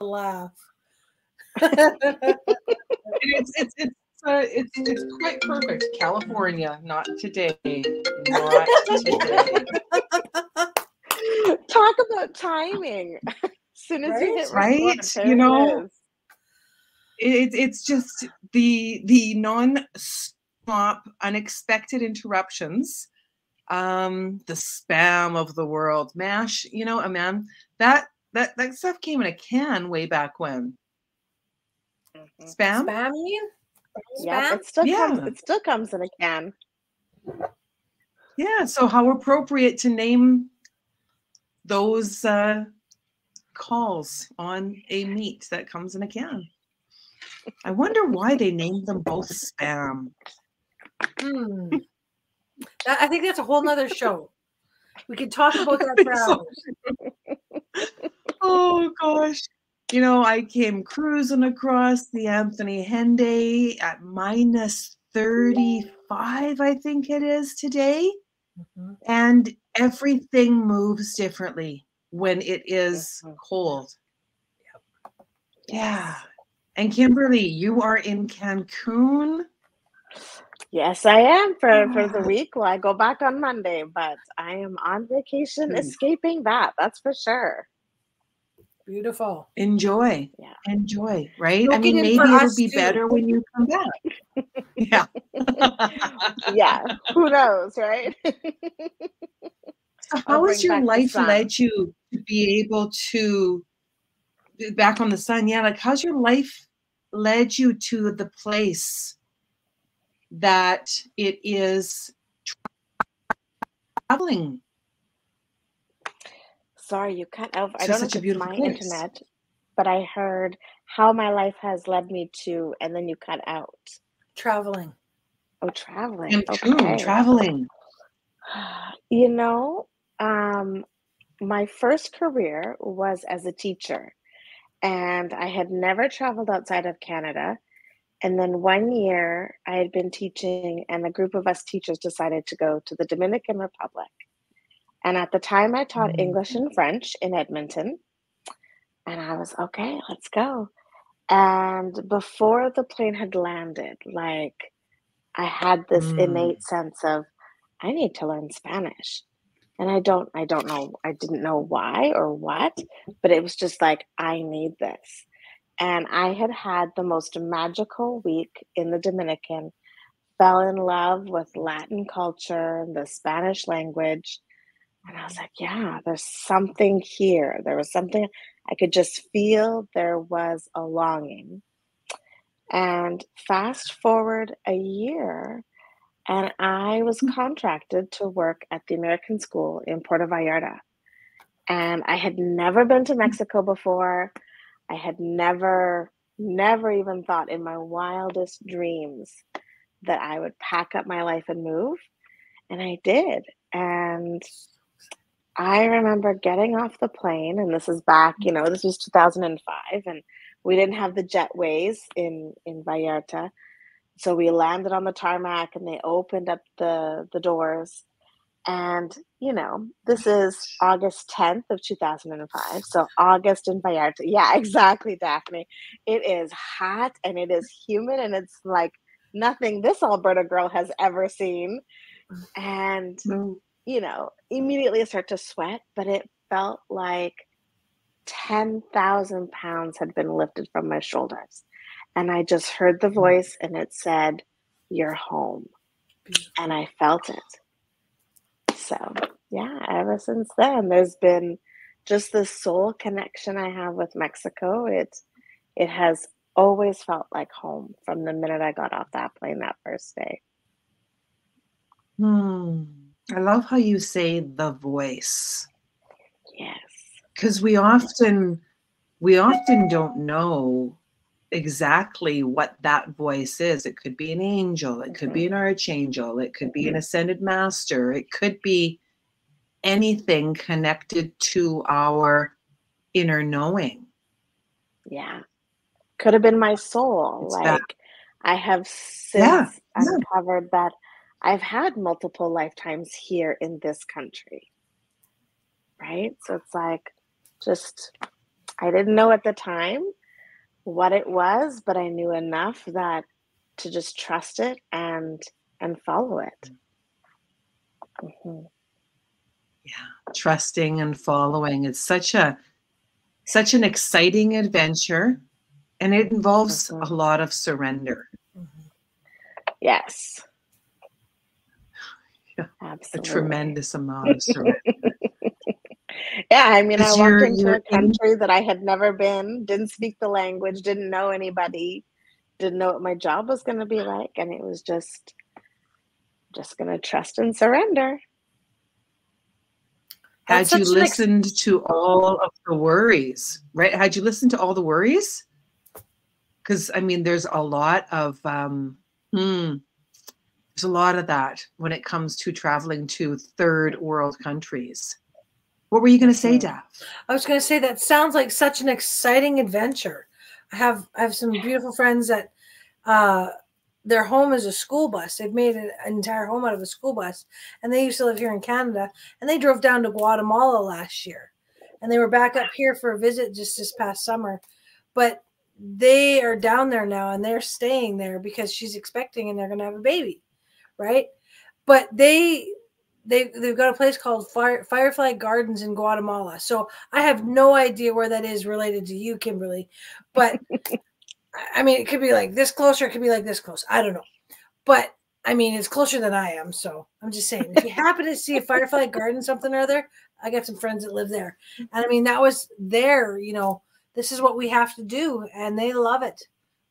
laugh. it's it's it's uh, it's it's quite perfect. California, not today, not today. Talk about timing. as soon as you hit Right? record, there You know, is. it, it's just the the non-stop unexpected interruptions um the spam of the world mash you know a man that that that stuff came in a can way back when Mhm. spam Spam you? Yep, Spam? it still comes. It still comes in a can. yeah so how appropriate to name those uh calls on a meat that comes in a can i wonder why they named them both spam Hmm. That- I think that's a whole nother show. We could talk about that for hours. Oh gosh. You know, I came cruising across the Anthony Henday at minus 35, I think it is today. Mhm. And everything moves differently when it is Mhm. cold. Yeah. And Kimberly, you are in Cancun. Yes, I am for for the Ah. week. Well, I go back on Monday, but I am on vacation, Hmm. escaping that. That's for sure. Beautiful. Enjoy. Yeah. Enjoy, right? I Smoke it mean, maybe it'll be too. better when you come back. Yeah. Yeah, who knows, right? So how has your life led you to be able to be back on the sun? Yeah, like how's your life led you to the place that it is traveling? Sorry, you cut out. I don't know if it's my place. internet, but I heard how my life has led me to, and then you cut out. Traveling. Oh, traveling. Okay. traveling. You know, um, my first career was as a teacher, and I had never traveled outside of Canada. And then one year I had been teaching, and a group of us teachers decided to go to the Dominican Republic. And at the time, I taught Mm. English and French in Edmonton. And I was, okay, let's go. And before the plane had landed, like, I had this Mm. innate sense of, I need to learn Spanish. And I don't, I don't know, I didn't know why or what, but it was just like, I need this. And I had had the most magical week in the Dominican, fell in love with Latin culture, the Spanish language. And I was like, yeah, there's something here. There was something I could just feel there was a longing. And fast forward a year, and I was mm. contracted to work at the American School in Puerto Vallarta. And I had never been to mm. Mexico before. I had never, never even thought in my wildest dreams that I would pack up my life and move. And I did. And I remember getting off the plane, and this is back, you know, this was 2005, and we didn't have the jetways in in Vallarta. So we landed on the tarmac and they opened up the the doors. And, you know, this is August 10th of 2005. So August in Vallarta. Yeah, exactly, Daphne. It is hot and it is humid and it's like nothing this Alberta girl has ever seen. And No. You know, immediately I start to sweat, but it felt like 10,000 pounds had been lifted from my shoulders. And I just heard the voice and it said, You're home. And I felt it. So, yeah, ever since then, there's been just this soul connection I have with Mexico. It, it has always felt like home from the minute I got off that plane that first day. Hmm. I love how you say the voice. Yes. because we often we often don't know exactly what that voice is it could be an angel it could mm-hmm. be an archangel it could be an mm-hmm. ascended master it could be anything connected to our inner knowing Yeah. Could have been my soul. It's like. I have since Yeah, yeah. uncovered that I've had multiple lifetimes here in this country. Right? So it's like just I didn't know at the time what it was, but I knew enough that to just trust it and and follow it. Mm-hmm. Yeah, trusting and following. It's such a such an exciting adventure and it involves mm-hmm. a lot of surrender. Mm-hmm. Yes. Absolutely. A tremendous amount of surrender. yeah, I mean, I walked into a country in... that I had never been, didn't speak the language, didn't know anybody, didn't know what my job was going to be like, and it was just, just going to trust and surrender. Had you listened ex- to all of the worries, right? Had you listened to all the worries? Because I mean, there's a lot of um, hmm, there's a lot of that when it comes to traveling to third world countries. What were you going to say, Daph? I was going to say that sounds like such an exciting adventure. I have I have some beautiful friends that uh, their home is a school bus. They've made an entire home out of a school bus, and they used to live here in Canada. And they drove down to Guatemala last year, and they were back up here for a visit just this past summer. But they are down there now, and they're staying there because she's expecting, and they're going to have a baby, right? But they they they've got a place called Fire, Firefly Gardens in Guatemala. So I have no idea where that is related to you, Kimberly. But I mean, it could be like this close, or it could be like this close. I don't know. But I mean, it's closer than I am. So I'm just saying, if you happen to see a Firefly Garden, something or other, I got some friends that live there, and I mean, that was there. You know, this is what we have to do, and they love it.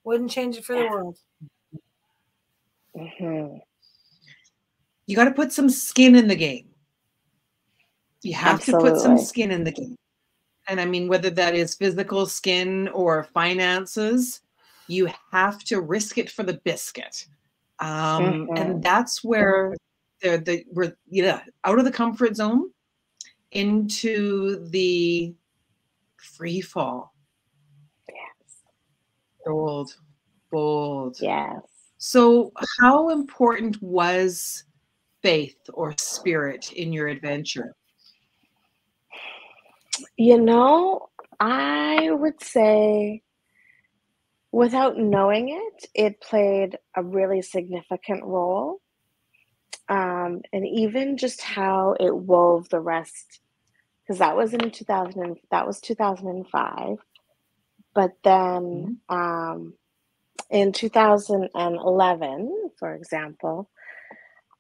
Wouldn't change it for the world. Mm-hmm you got to put some skin in the game. You have Absolutely. to put some skin in the game. And I mean, whether that is physical skin or finances, you have to risk it for the biscuit. Um, mm-hmm. And that's where the, the we're yeah out of the comfort zone into the free fall. Yes. Bold, bold. Yes. So, how important was faith or spirit in your adventure? You know, I would say without knowing it, it played a really significant role. Um, and even just how it wove the rest, because that was in 2000, that was 2005. But then mm-hmm. um, in 2011, for example,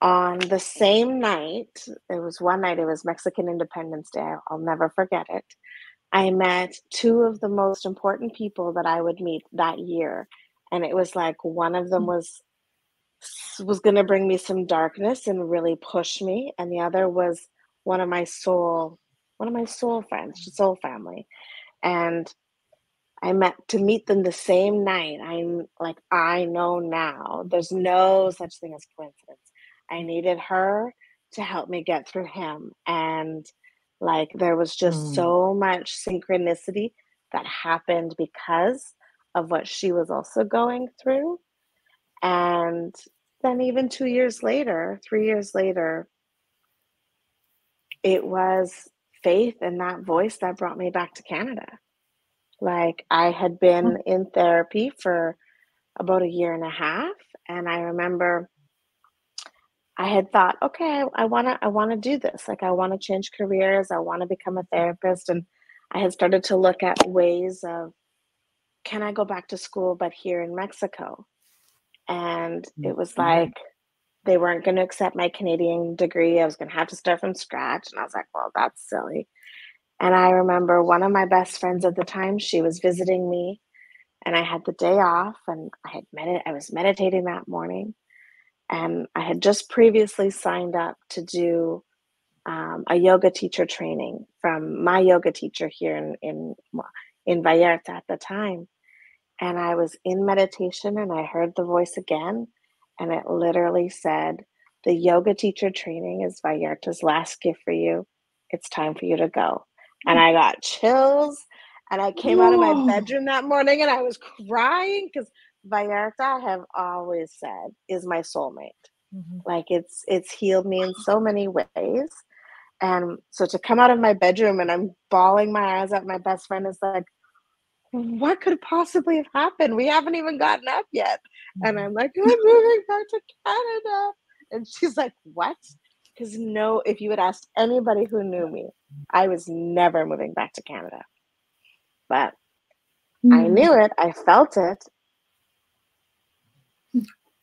on the same night, it was one night, it was Mexican Independence Day. I'll never forget it. I met two of the most important people that I would meet that year. And it was like one of them mm. was was going to bring me some darkness and really push me and the other was one of my soul one of my soul friends soul family and i met to meet them the same night i'm like i know now there's no such thing as coincidence I needed her to help me get through him. And like there was just mm. so much synchronicity that happened because of what she was also going through. And then, even two years later, three years later, it was faith and that voice that brought me back to Canada. Like, I had been in therapy for about a year and a half. And I remember I had thought, okay, I want to I want to do this. Like I want to change careers, I want to become a therapist and I had started to look at ways of can I go back to school but here in Mexico? And it was mm-hmm. like they weren't going to accept my Canadian degree. I was going to have to start from scratch and I was like, well, that's silly. And I remember one of my best friends at the time, she was visiting me and I had the day off and I had med- I was meditating that morning and I had just previously signed up to do um, a yoga teacher training from my yoga teacher here in in in Vallarta at the time, and I was in meditation and I heard the voice again, and it literally said, "The yoga teacher training is Vallarta's last gift for you. It's time for you to go." And I got chills, and I came Whoa. out of my bedroom that morning and I was crying because Vallarta, I have always said, is my soulmate. Mm-hmm. Like it's it's healed me in so many ways. And so to come out of my bedroom and I'm bawling my eyes out, my best friend is like, what could possibly have happened? We haven't even gotten up yet. And I'm like, I'm moving back to Canada. And she's like, What? Because no, if you had asked anybody who knew me, I was never moving back to Canada. But. I knew it, I felt it.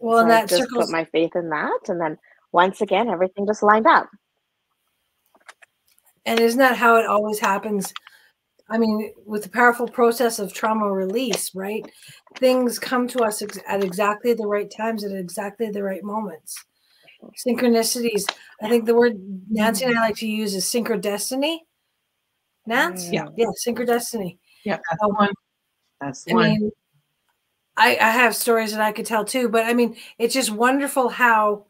Well, so that I just circles- put my faith in that. And then once again, everything just lined up. And isn't that how it always happens? I mean, with the powerful process of trauma release, right? Things come to us ex- at exactly the right times, at exactly the right moments. Synchronicities. I think the word Nancy and I like to use is synchrodestiny. Nance? Yeah. Yeah, synchrodestiny. Yeah, that's um, one. That's I one. Mean, I, I have stories that I could tell too, but I mean, it's just wonderful how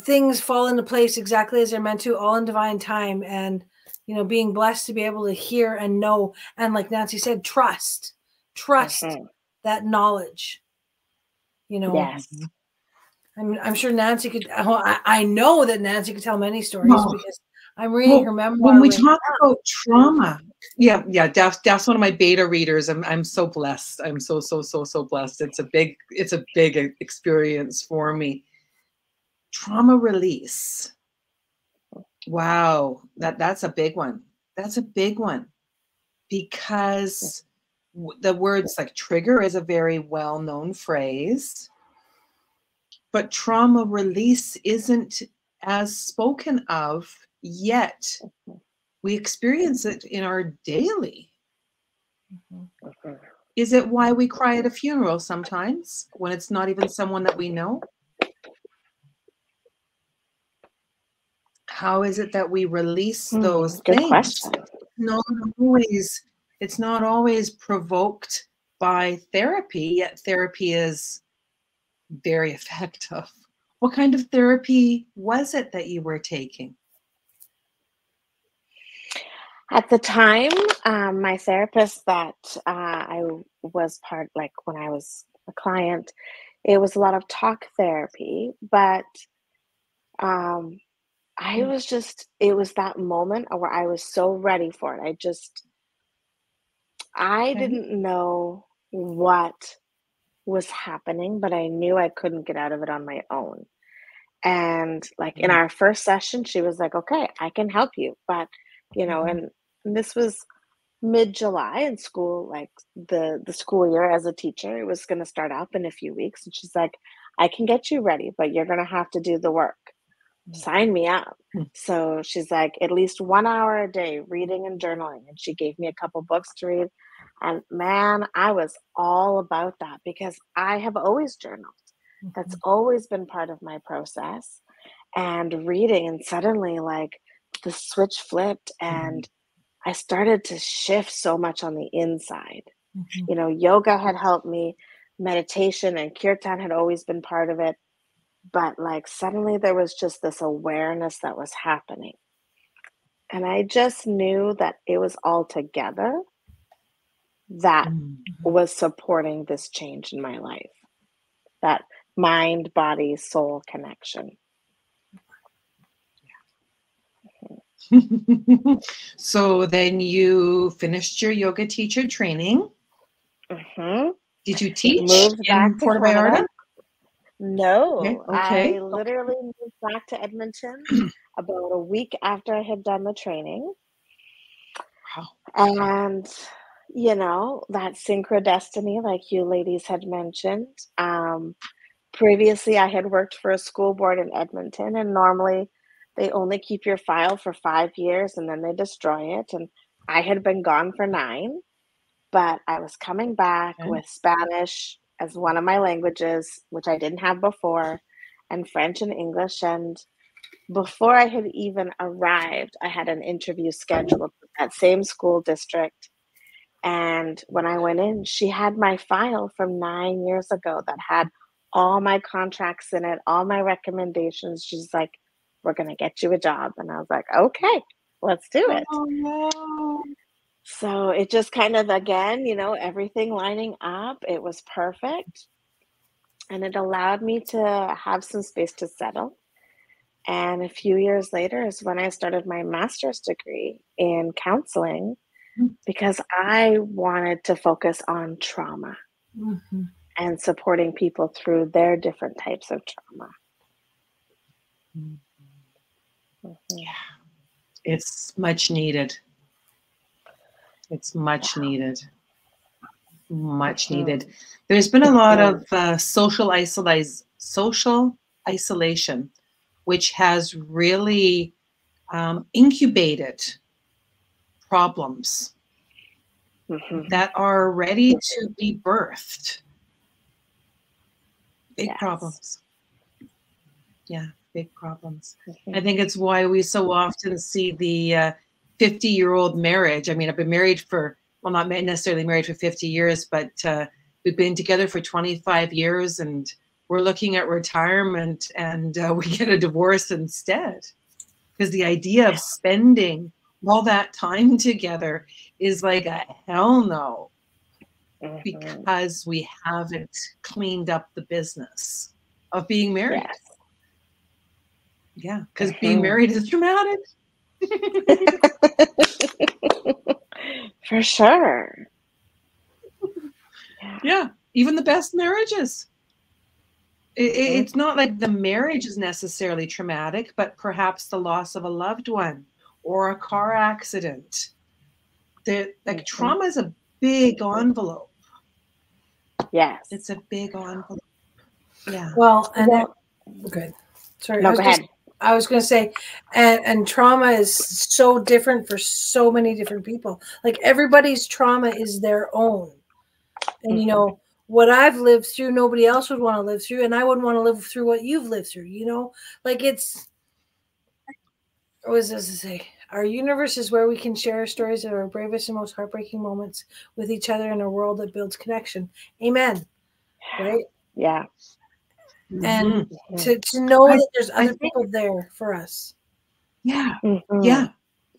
things fall into place exactly as they're meant to, all in divine time. And, you know, being blessed to be able to hear and know, and like Nancy said, trust, trust mm-hmm. that knowledge. You know, yes. I'm, I'm sure Nancy could, I, I know that Nancy could tell many stories oh. because I'm reading well, her memoir. When we talk about trauma, yeah, yeah, Daph's, Daph's one of my beta readers. I'm, I'm so blessed. I'm so, so, so, so blessed. It's a big, it's a big experience for me trauma release. Wow, that that's a big one. That's a big one because the words like trigger is a very well-known phrase, but trauma release isn't as spoken of yet. We experience it in our daily. Is it why we cry at a funeral sometimes when it's not even someone that we know? how is it that we release hmm, those good things? Question. Not always, it's not always provoked by therapy, yet therapy is very effective. What kind of therapy was it that you were taking? At the time, um, my therapist that uh, I was part, like when I was a client, it was a lot of talk therapy, but um, I mm. was just, it was that moment where I was so ready for it. I just, I okay. didn't know what was happening, but I knew I couldn't get out of it on my own. And like mm-hmm. in our first session, she was like, okay, I can help you. But, you know, mm-hmm. and, and this was mid July in school, like the, the school year as a teacher, it was going to start up in a few weeks. And she's like, I can get you ready, but you're going to have to do the work sign me up. Hmm. So she's like, at least one hour a day reading and journaling. And she gave me a couple books to read. And man, I was all about that because I have always journaled. That's mm-hmm. always been part of my process. And reading, and suddenly, like, the switch flipped, and mm-hmm. I started to shift so much on the inside. Mm-hmm. You know, yoga had helped me, meditation and kirtan had always been part of it but like suddenly there was just this awareness that was happening and i just knew that it was all together that mm-hmm. was supporting this change in my life that mind body soul connection so then you finished your yoga teacher training mm-hmm. did you teach Moved in Puerto Vallarta? No, okay. okay. I literally moved back to Edmonton about a week after I had done the training. Wow. And, you know, that synchrodestiny, like you ladies had mentioned. Um, previously, I had worked for a school board in Edmonton, and normally they only keep your file for five years and then they destroy it. And I had been gone for nine, but I was coming back okay. with Spanish as one of my languages, which I didn't have before, and French and English. And before I had even arrived, I had an interview scheduled with that same school district. And when I went in, she had my file from nine years ago that had all my contracts in it, all my recommendations. She's like, We're going to get you a job. And I was like, Okay, let's do it. Oh, no. So it just kind of, again, you know, everything lining up. It was perfect. And it allowed me to have some space to settle. And a few years later is when I started my master's degree in counseling because I wanted to focus on trauma Mhm. and supporting people through their different types of trauma. Mhm. Mhm. It's much needed. It's much needed. Much Mhm. needed. There's been a lot of uh, social isolize, social isolation, which has really um, incubated problems Mhm. that are ready to be birthed. Big Yes. problems. Yeah, big problems. Mhm. I think it's why we so often see the 50 year old marriage. I mean, I've been married for, well, not necessarily married for 50 years, but uh, we've been together for 25 years and we're looking at retirement and uh, we get a divorce instead. Because the idea of spending all that time together is like a hell no Mhm. because we haven't cleaned up the business of being married. Yes. Yeah, because being married is traumatic. For sure. Yeah. Yeah, even the best marriages. It, it- it's not like the marriage is necessarily traumatic, but perhaps the loss of a loved one or a car accident. The like Mhm. trauma is a big envelope. Yes. It's a big envelope. Yeah. Well, and Well- good. Sorry, I no, was go just- ahead. I was going to say, and, and trauma is so different for so many different people. Like everybody's trauma is their own. And, you Mhm. know, what I've lived through, nobody else would want to live through. And I wouldn't want to live through what you've lived through, you know? Like it's, what was this to say? Our universe is where we can share our stories of our bravest and most heartbreaking moments with each other in a world that builds connection. Amen. Right? Yeah. And Mhm. to, to know I- that there's other think- people there for us. yeah. Mhm. Yeah.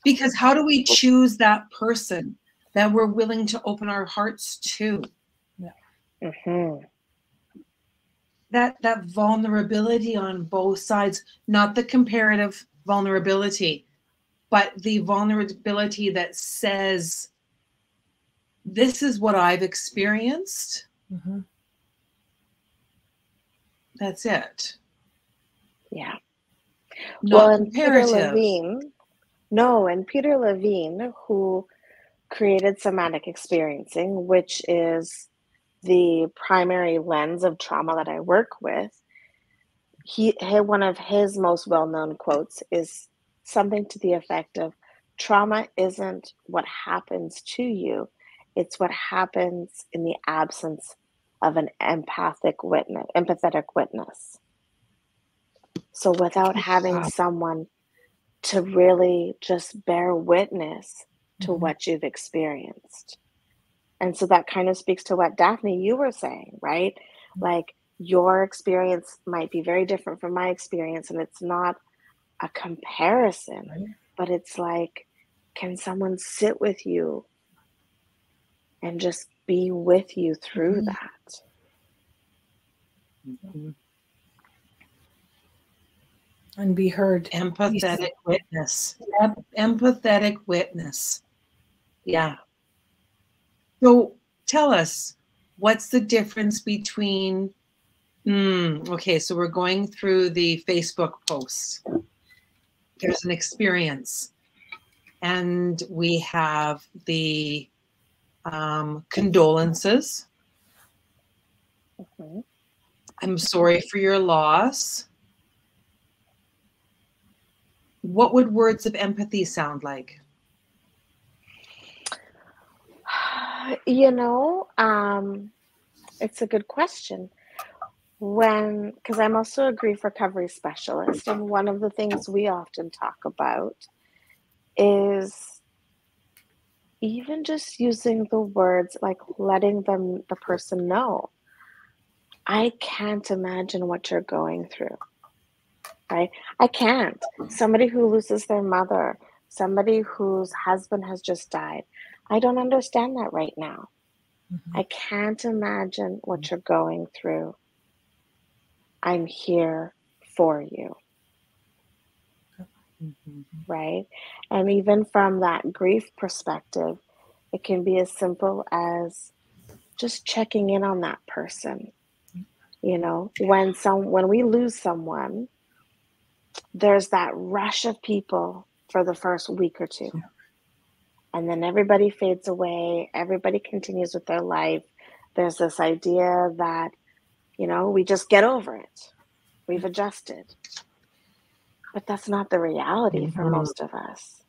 Because how do we choose that person that we're willing to open our hearts to? Mhm. That that vulnerability on both sides, not the comparative vulnerability, but the vulnerability that says, this is what I've experienced. Mhm. That's it. Yeah. Not well, and Peter. Levine, no, and Peter Levine, who created somatic experiencing, which is the primary lens of trauma that I work with, he, he one of his most well-known quotes is something to the effect of trauma isn't what happens to you, it's what happens in the absence of an empathic witness, empathetic witness. So without having someone to really just bear witness to Mhm. what you've experienced. And so that kind of speaks to what Daphne you were saying, right? Like your experience might be very different from my experience and it's not a comparison, Right. but it's like can someone sit with you and just be with you through Mhm. that? Mhm. And be heard. Empathetic witness. Empathetic witness. Yeah. So tell us, what's the difference between? Mm, okay, so we're going through the Facebook posts. There's an experience, and we have the um, condolences. Mhm. I'm sorry for your loss. What would words of empathy sound like? You know, um, it's a good question. When, because I'm also a grief recovery specialist, and one of the things we often talk about is even just using the words like letting them, the person know, I can't imagine what you're going through. Right? I can't. Somebody who loses their mother, somebody whose husband has just died. I don't understand that right now. Mhm. I can't imagine what you're going through. I'm here for you, Mm-hmm. right? And even from that grief perspective, It can be as simple as just checking in on that person. You know, when some when we lose someone, there's that rush of people for the first week or two. And then everybody fades away, everybody continues with their life. There's this idea that, you know, we just get over it. We've adjusted. But that's not the reality for Mhm. most of us.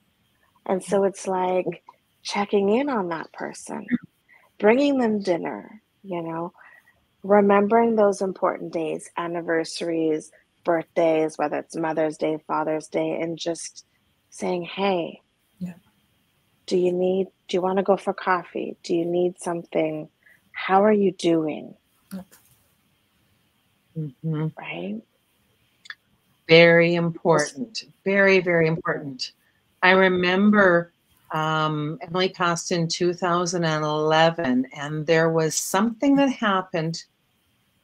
And so it's like checking in on that person, bringing them dinner, you know, remembering those important days, anniversaries, birthdays, whether it's Mother's Day, Father's Day, and just saying, hey, Yeah. do you need, do you want to go for coffee? Do you need something? How are you doing? Mhm. Right? Very important. Very, very important. I remember um, Emily passed in 2011, and there was something that happened.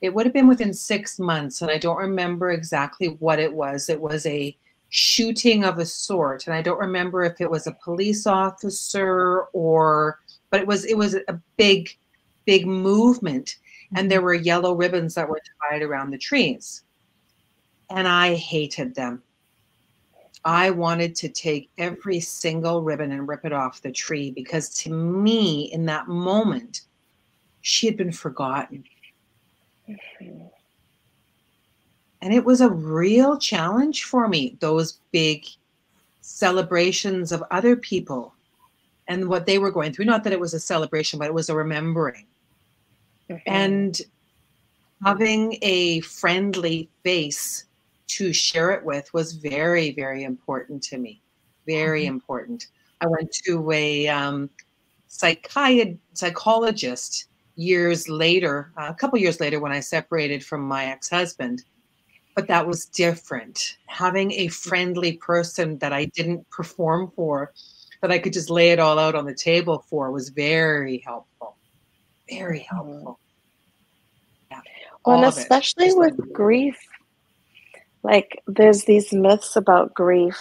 It would have been within six months, and I don't remember exactly what it was. It was a shooting of a sort, and I don't remember if it was a police officer or, but it was it was a big, big movement, and there were yellow ribbons that were tied around the trees and I hated them. I wanted to take every single ribbon and rip it off the tree because to me, in that moment, she had been forgotten. And it was a real challenge for me, those big celebrations of other people and what they were going through. Not that it was a celebration, but it was a remembering. Mhm. And having a friendly face to share it with was very, very important to me. Very mm-hmm. important. I went to a um, psychiat- psychologist years later, uh, a couple years later, when I separated from my ex husband. But that was different. Having a friendly person that I didn't perform for, that I could just lay it all out on the table for, was very helpful. Very mm-hmm. helpful. Yeah. Well, and especially with grief, like there's these myths about grief,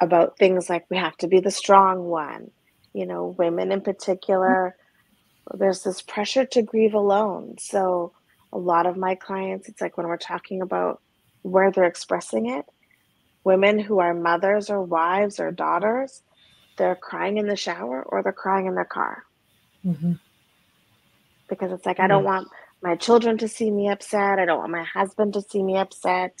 about things like we have to be the strong one. You know, women in particular, there's this pressure to grieve alone. So, a lot of my clients, it's like when we're talking about where they're expressing it, women who are mothers or wives or daughters, they're crying in the shower or they're crying in their car Mhm. because it's like I don't Mm. want my children to see me upset. I don't want my husband to see me upset.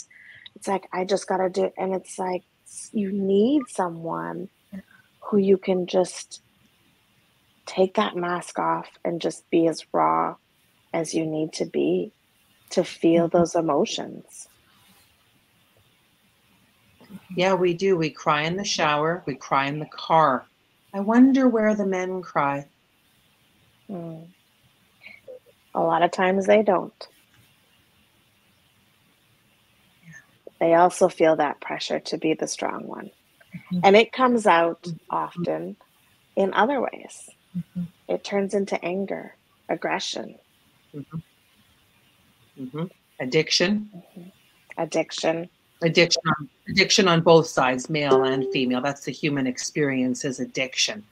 It's like I just got to do and it's like you need someone who you can just take that mask off and just be as raw as you need to be to feel Mhm. those emotions. Yeah, we do. We cry in the shower, we cry in the car. I wonder where the men cry. Mm. A lot of times they don't. They also feel that pressure to be the strong one. Mhm. And it comes out often in other ways. Mhm. It turns into anger, aggression, hmm Addiction, addiction. addiction, on, addiction on both sides, male and female. That's the human experience is addiction.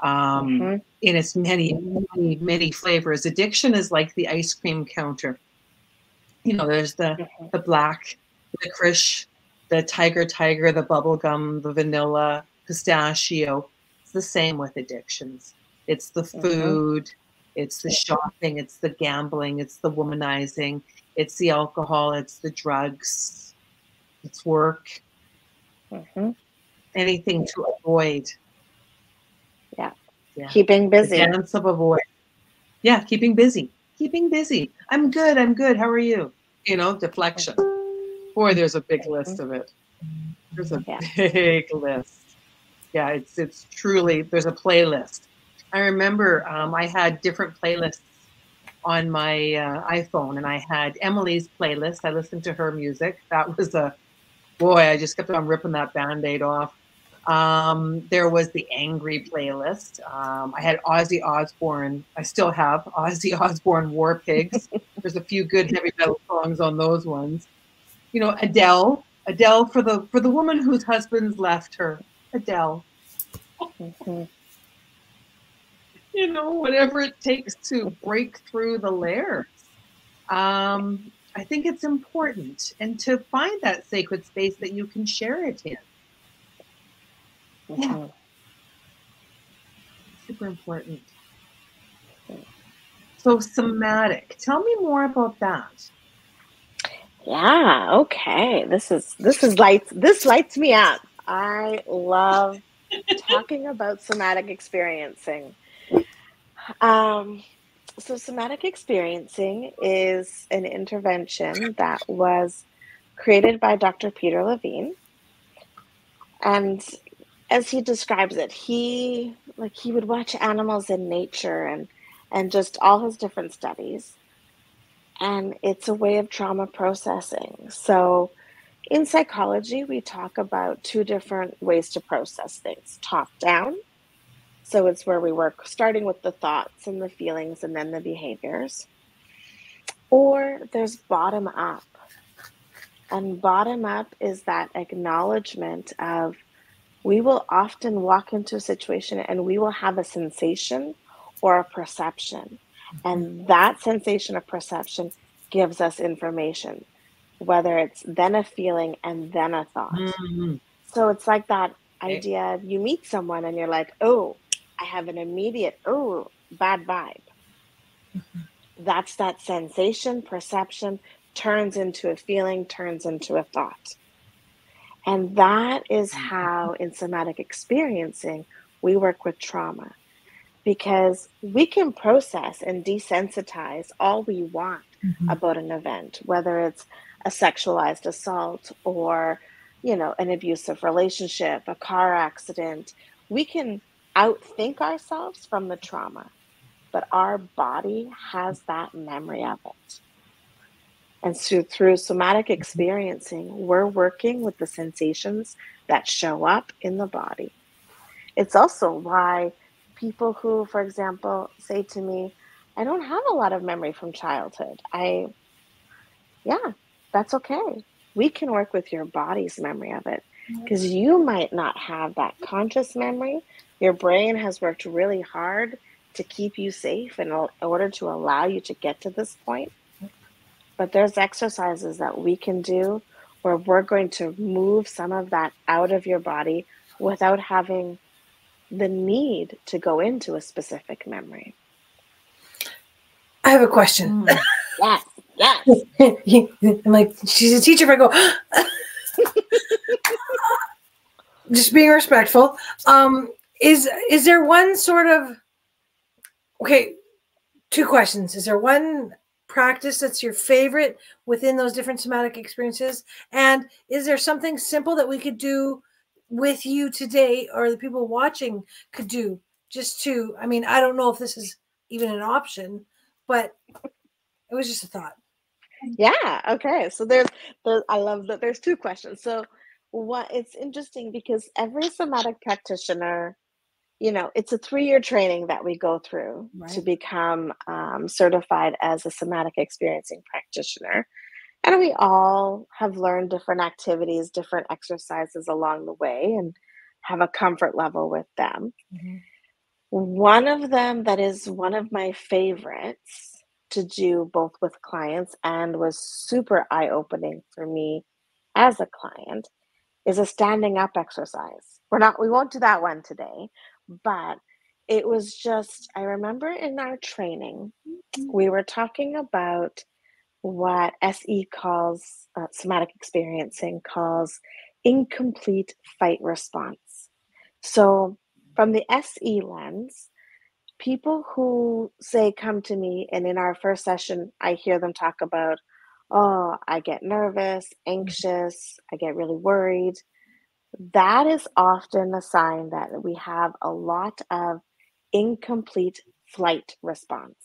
Um. In its many, many, many flavors. Addiction is like the ice cream counter. You know, there's the the black licorice, the tiger tiger, the bubble gum, the vanilla, pistachio. It's the same with addictions. It's the Mhm. food, it's the shopping, it's the gambling, it's the womanizing, it's the alcohol, it's the drugs, it's work, Mhm. anything to avoid. Yeah. Keeping The busy. dance of avoid. Yeah, keeping busy. Keeping busy. I'm good. I'm good. How are you? You know, deflection. Boy, there's a big list of it. There's a Yeah. big list. Yeah, it's it's truly there's a playlist. I remember um, I had different playlists on my uh, iPhone, and I had Emily's playlist. I listened to her music. That was a boy. I just kept on ripping that band-aid off. Um, there was the angry playlist. Um, I had Ozzy Osbourne. I still have Ozzy Osbourne War Pigs. There's a few good heavy metal songs on those ones. You know, Adele. Adele for the for the woman whose husband's left her. Adele. You know, whatever it takes to break through the layers. Um, I think it's important and to find that sacred space that you can share it in. Yeah. Super important. So somatic. Tell me more about that. Yeah, okay. This is this is lights this lights me up. I love talking about somatic experiencing. Um so somatic experiencing is an intervention that was created by Dr. Peter Levine. And as he describes it, he like he would watch animals in nature and and just all his different studies. And it's a way of trauma processing. So in psychology, we talk about two different ways to process things top down. So it's where we work starting with the thoughts and the feelings and then the behaviors. Or there's bottom up. And bottom up is that acknowledgement of we will often walk into a situation and we will have a sensation or a perception. And that sensation of perception gives us information, whether it's then a feeling and then a thought. Mm-hmm. So it's like that idea of you meet someone and you're like, oh, I have an immediate, oh, bad vibe. Mm-hmm. That's that sensation, perception turns into a feeling, turns into a thought. And that is mm-hmm. how, in somatic experiencing, we work with trauma because we can process and desensitize all we want mm-hmm. about an event, whether it's a sexualized assault or, you know, an abusive relationship, a car accident. We can outthink ourselves from the trauma, but our body has that memory of it. And so through somatic mm-hmm. experiencing, we're working with the sensations that show up in the body. It's also why people who, for example, say to me, I don't have a lot of memory from childhood. I, yeah, that's okay. We can work with your body's memory of it because you might not have that conscious memory. Your brain has worked really hard to keep you safe in order to allow you to get to this point. But there's exercises that we can do where we're going to move some of that out of your body without having the need to go into a specific memory. I have a question. Mm. yes, yes. I'm like, she's a teacher. If I go, just being respectful. Um, is is there one sort of okay? Two questions. Is there one practice that's your favorite within those different somatic experiences? And is there something simple that we could do with you today or the people watching could do just to i mean i don't know if this is even an option but it was just a thought. Yeah okay so there's there's i love that there's two questions. So what it's interesting because every somatic practitioner you know it's a three-year training that we go through right. to become um, certified as a somatic experiencing practitioner and we all have learned different activities, different exercises along the way, and have a comfort level with them. Mm-hmm. One of them that is one of my favorites to do both with clients and was super eye opening for me as a client is a standing up exercise. We're not, we won't do that one today, but it was just, I remember in our training, mm-hmm. we were talking about what SE calls uh, somatic experiencing calls incomplete fight response. So, from the SE lens, people who say come to me and in our first session, I hear them talk about, oh, I get nervous, anxious, I get really worried. That is often a sign that we have a lot of incomplete flight response.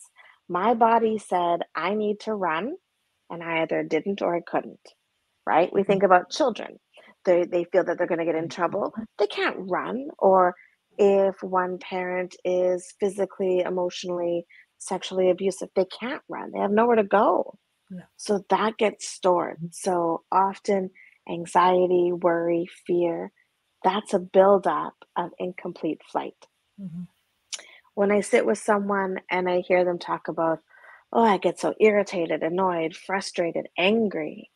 My body said, I need to run and I either didn't or I couldn't, right? We think mm-hmm. about children. They, they feel that they're going to get in trouble. They can't run. Or if one parent is physically, emotionally, sexually abusive, they can't run. They have nowhere to go. Yeah. So that gets stored. Mm-hmm. So often, anxiety, worry, fear, that's a buildup of incomplete flight. Mm-hmm. when I sit with someone and I hear them talk about, oh, I get so irritated, annoyed, frustrated, angry,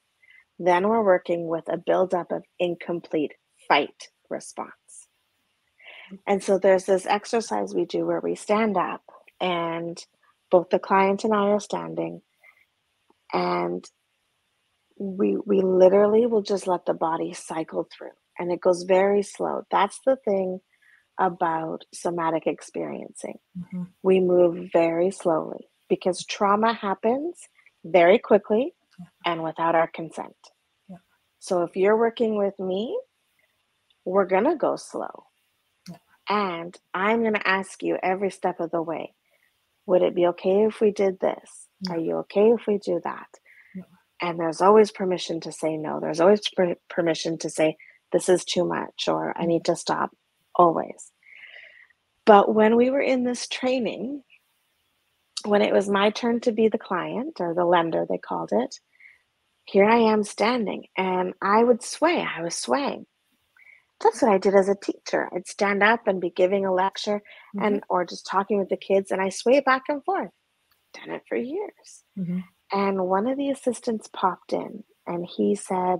then we're working with a buildup of incomplete fight response. And so there's this exercise we do where we stand up and both the client and I are standing and we we literally will just let the body cycle through and it goes very slow. That's the thing about somatic experiencing. Mm-hmm. We move very slowly because trauma happens very quickly and without our consent. Yeah. So if you're working with me, we're going to go slow. Yeah. And I'm going to ask you every step of the way would it be okay if we did this? Are you okay if we do that? And there's always permission to say no. There's always per- permission to say, this is too much, or I need to stop, always. But when we were in this training, when it was my turn to be the client or the lender, they called it, here I am standing and I would sway. I was swaying. That's what I did as a teacher. I'd stand up and be giving a lecture mm-hmm. and or just talking with the kids and I sway back and forth. Done it for years. Mm-hmm. And one of the assistants popped in and he said,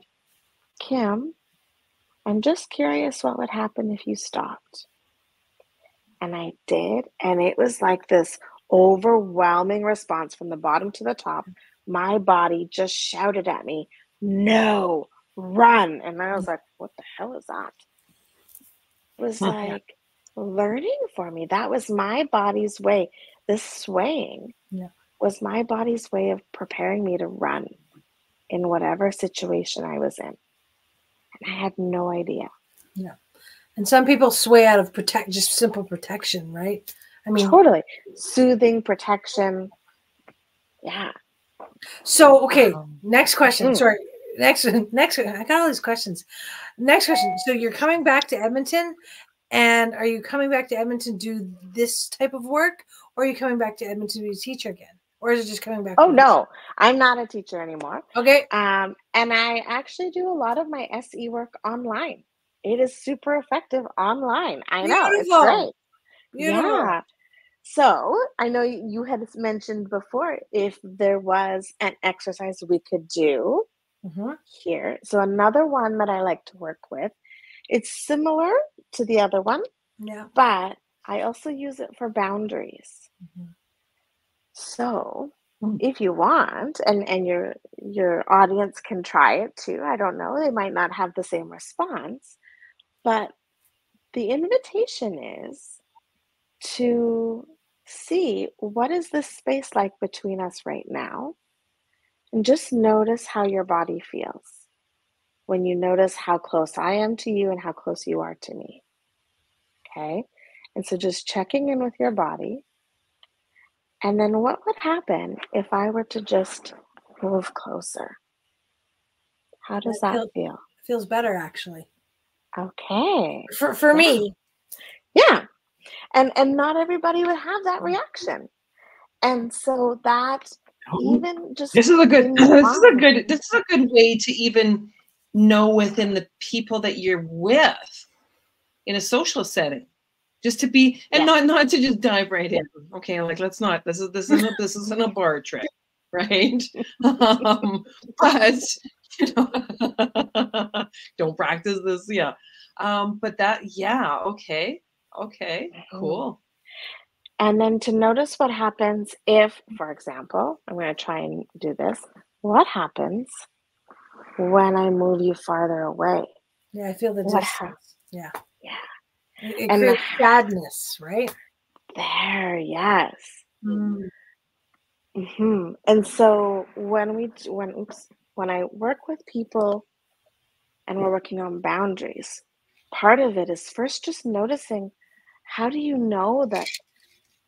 Kim, I'm just curious what would happen if you stopped. And I did. And it was like this overwhelming response from the bottom to the top. My body just shouted at me, No, run. And I was like, What the hell is that? It was like learning for me. That was my body's way. This swaying yeah. was my body's way of preparing me to run in whatever situation I was in. And I had no idea. Yeah. And some people sway out of protect just simple protection, right? I mean totally. Soothing protection. Yeah. So okay, um, next question. Mm. Sorry. Next next I got all these questions. Next question. So you're coming back to Edmonton and are you coming back to Edmonton to do this type of work or are you coming back to Edmonton to be a teacher again? or is it just coming back? Oh no, I'm not a teacher anymore. Okay. Um, and I actually do a lot of my SE work online. It is super effective online. I know it's great. Beautiful. Yeah. So I know you had mentioned before if there was an exercise we could do mm-hmm. here. So another one that I like to work with, it's similar to the other one. Yeah. But I also use it for boundaries. Mm-hmm. So mm. if you want and and your your audience can try it too i don't know they might not have the same response but the invitation is to see what is this space like between us right now and just notice how your body feels when you notice how close i am to you and how close you are to me okay and so just checking in with your body and then what would happen if I were to just move closer? How does that, that feel? Feels better actually. Okay. For for yeah. me. Yeah. And and not everybody would have that reaction. And so that oh, even just this is a good this is a good this is a good way to even know within the people that you're with in a social setting. Just to be and not not to just dive right in. Okay like let's not this is this isn't a, this isn't a bar trick right? Um but you know don't practice this yeah. Um but that yeah okay okay mm-hmm. cool and then to notice what happens if for example i'm going to try and do this what happens when i move you farther away yeah i feel the distance yeah yeah it and creates the, sadness, right? There, yes. Mm. hmm And so when we when oops, when I work with people and we're working on boundaries, part of it is first just noticing how do you know that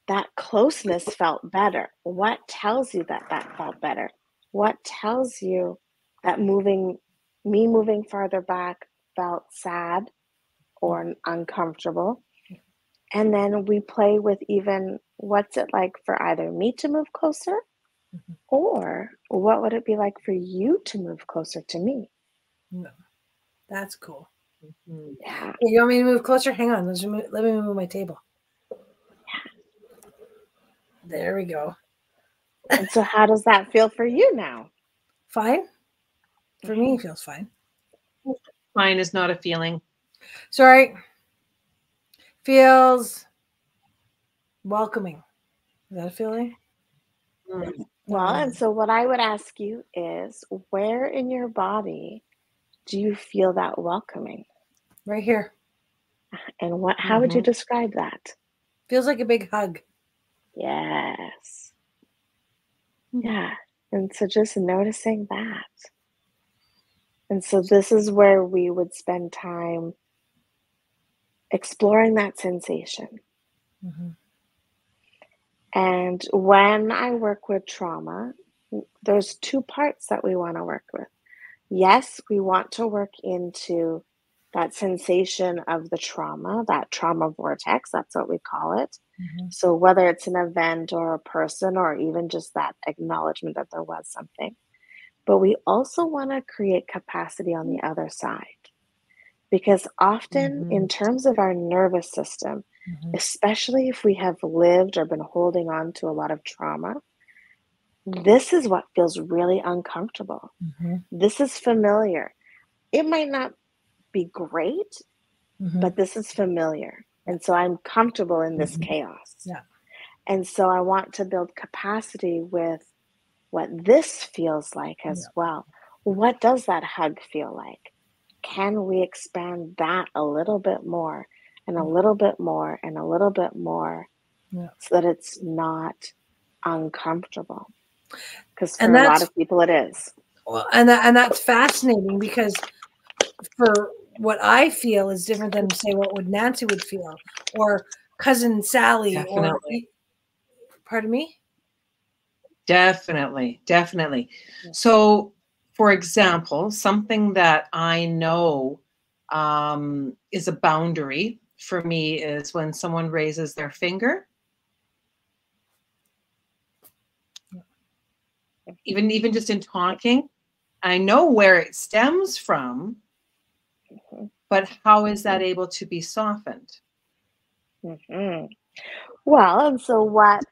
that closeness felt better? What tells you that that felt better? What tells you that moving me moving farther back felt sad or uncomfortable. And then we play with even what's it like for either me to move closer mm-hmm. or what would it be like for you to move closer to me? No, that's cool. Mm-hmm. Yeah. You want me to move closer? Hang on. Let me, let me move my table. Yeah. There we go. And so, how does that feel for you now? Fine. For me, it feels fine. Fine is not a feeling. Sorry. Feels welcoming. Is that a feeling? Mm. Well, and so what I would ask you is where in your body do you feel that welcoming? Right here. And what how would you Mhm. describe that? Feels like a big hug. Yes. Mhm. Yeah. And so just noticing that. And so this is where we would spend time exploring that sensation. Mhm. And when I work with trauma, there's two parts that we want to work with. Yes, we want to work into that sensation of the trauma, that trauma vortex, that's what we call it. Mhm. So, whether it's an event or a person or even just that acknowledgement that there was something. But we also want to create capacity on the other side. Because often, in terms of our nervous system, Mhm. especially if we have lived or been holding on to a lot of trauma, this is what feels really uncomfortable. Mhm. This is familiar. It might not be great, Mhm. but this is familiar. And so I'm comfortable in this Mhm. chaos. Yeah. And so I want to build capacity with what this feels like as well. What does that hug feel like? Can we expand that a little bit more and a little bit more and a little bit more Yeah. so that it's not uncomfortable? Because for And a lot of people, it is. Well, and that, and that's fascinating because for what I feel is different than say what would Nancy would feel or cousin Sally or pardon me. Definitely, definitely. So, for example, something that I know um, is a boundary for me is when someone raises their finger. Even even just in talking, I know where it stems from. But how is that able to be softened? hmm Well, and so what,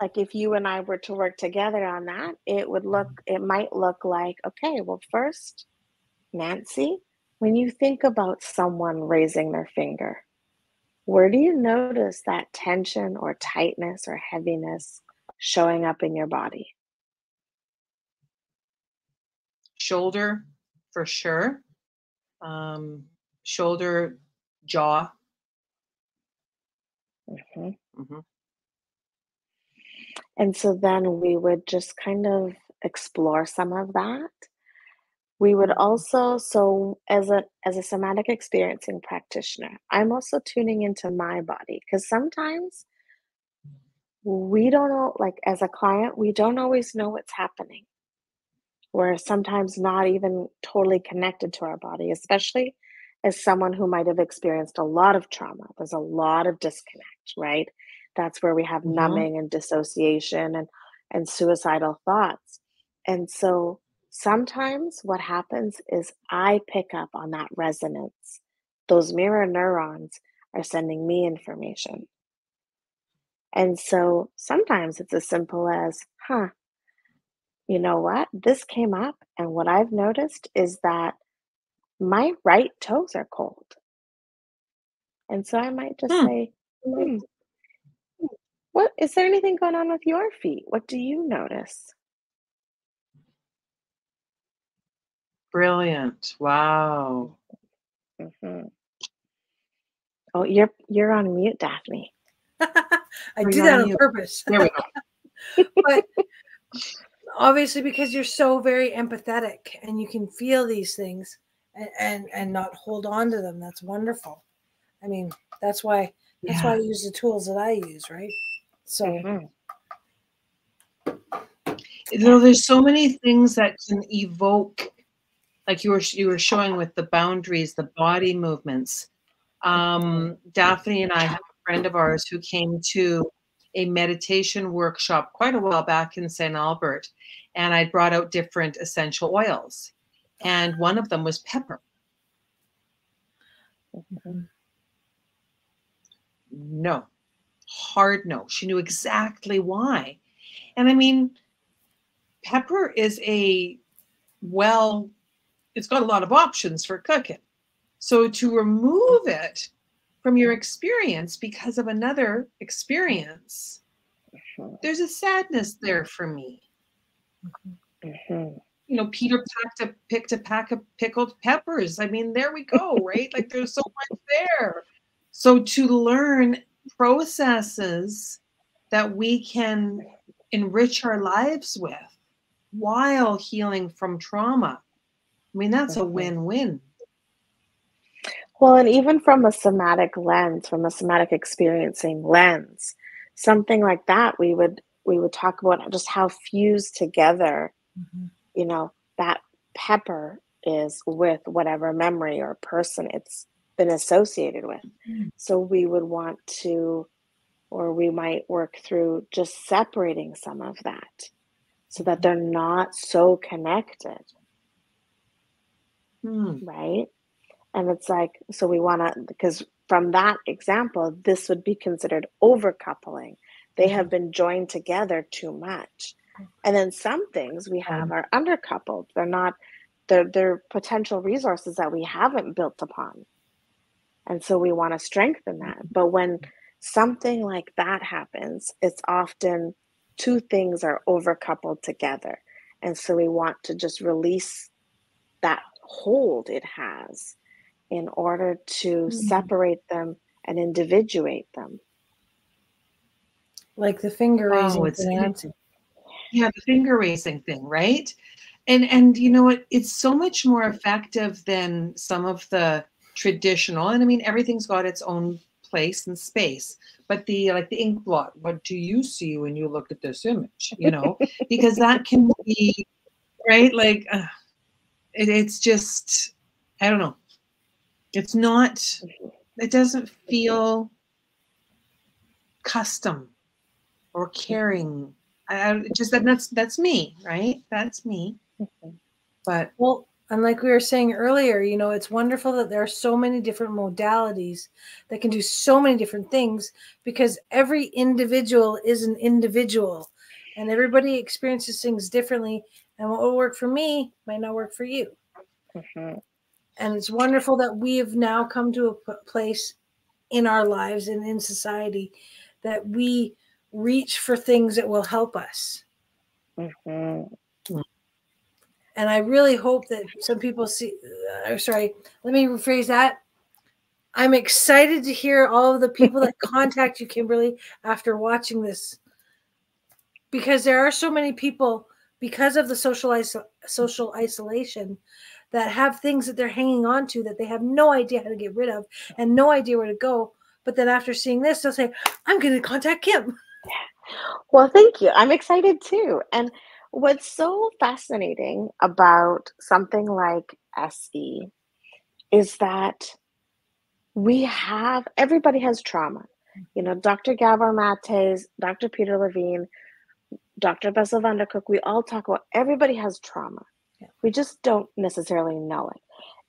like if you and I were to work together on that, it would look, it might look like, okay, well, first, Nancy, when you think about someone raising their finger, where do you notice that tension or tightness or heaviness showing up in your body? Shoulder, for sure. Um, shoulder, jaw. Mhm. Mhm. And so then we would just kind of explore some of that. We would also so as a as a somatic experiencing practitioner, I'm also tuning into my body because sometimes we don't know like as a client, we don't always know what's happening. We're sometimes not even totally connected to our body, especially as someone who might have experienced a lot of trauma. There's a lot of disconnect, right? That's where we have Mhm. numbing and dissociation and and suicidal thoughts. And so sometimes what happens is I pick up on that resonance. Those mirror neurons are sending me information. And so sometimes it's as simple as, huh, you know what? This came up, and what I've noticed is that my right toes are cold. And so I might just Hmm. say, hmm, what is there anything going on with your feet? What do you notice? Brilliant. Wow. hmm Oh, you're you're on mute, Daphne. I do that on on purpose. There we go. but obviously because you're so very empathetic and you can feel these things and, and and not hold on to them. That's wonderful. I mean that's why that's why i use the tools that i use right? So Mhm. you know there's so many things that can evoke like you were you were showing with the boundaries the body movements. Um daphne and i have a friend of ours who came to a meditation workshop quite a while back in st albert and i brought out different essential oils and one of them was pepper Mhm. no hard no. She knew exactly why. And I mean, pepper is a well, it's got a lot of options for cooking. So to remove it from your experience because of another experience, Mhm. there's a sadness there for me. Mhm. You know, Peter packed a, picked a pack of pickled peppers. I mean, there we go, right? like there's so much there. So to learn processes that we can enrich our lives with while healing from trauma. I mean, that's a Mhm. win-win. Well, and even from a somatic lens, from a somatic experiencing lens, something like that, we would we would talk about just how fused together, you know, that pepper is with whatever memory or person it's been associated with. Mhm. So we would want to, or we might work through just separating some of that so that they're not so connected. Hmm. right? And it's like, so we want to, because from that example, this would be considered overcoupling. They have been joined together too much. And then some things we have are undercoupled. They're not, they're, they're potential resources that we haven't built upon. And so we want to strengthen that. But when something like that happens, it's often two things are overcoupled together. And so we want to just release that hold it has in order to Mhm. separate them and individuate them. Like the finger Wow, raising it's for in- Nancy. Yeah, the finger raising thing, right? And and you know what? It's so much more effective than some of the traditional. And I mean, everything's got its own place and space. But the like the ink blot, what do you see when you look at this image? You know, because that can be right. Like uh, it, it's just I don't know. It's not. It doesn't feel custom or caring. I, I just that that's that's me, right? That's me. But Well, and like we were saying earlier, you know, it's wonderful that there are so many different modalities that can do so many different things because every individual is an individual and everybody experiences things differently. And what will work for me might not work for you. Mhm. And it's wonderful that we have now come to a place in our lives and in society that we reach for things that will help us. Mhm. and I really hope that some people see. Uh, sorry, let me rephrase that. I'm excited to hear all of the people that contact you, Kimberly, after watching this, because there are so many people because of the social iso- social isolation that have things that they're hanging on to that they have no idea how to get rid of and no idea where to go. But then after seeing this, they'll say, "I'm going to contact Kim." Well, thank you. I'm excited too. And what's so fascinating about something like SE is that we have everybody has trauma. You know, Dr. Gabor Mates, Dr. Peter Levine, Dr. Bessel van der we all talk about everybody has trauma. Yeah. We just don't necessarily know it.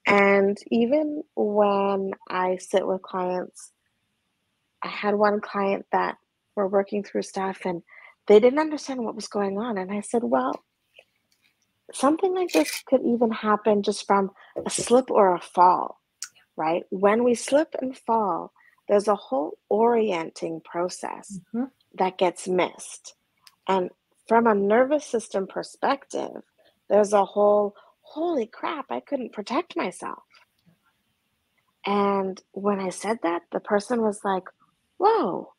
And even when I sit with clients, I had one client that we're working through stuff and they didn't understand what was going on. And I said, well, something like this could even happen just from a slip or a fall, right? When we slip and fall, there's a whole orienting process Mhm. that gets missed. And from a nervous system perspective, there's a whole, holy crap, I couldn't protect myself. And when I said that, the person was like, whoa,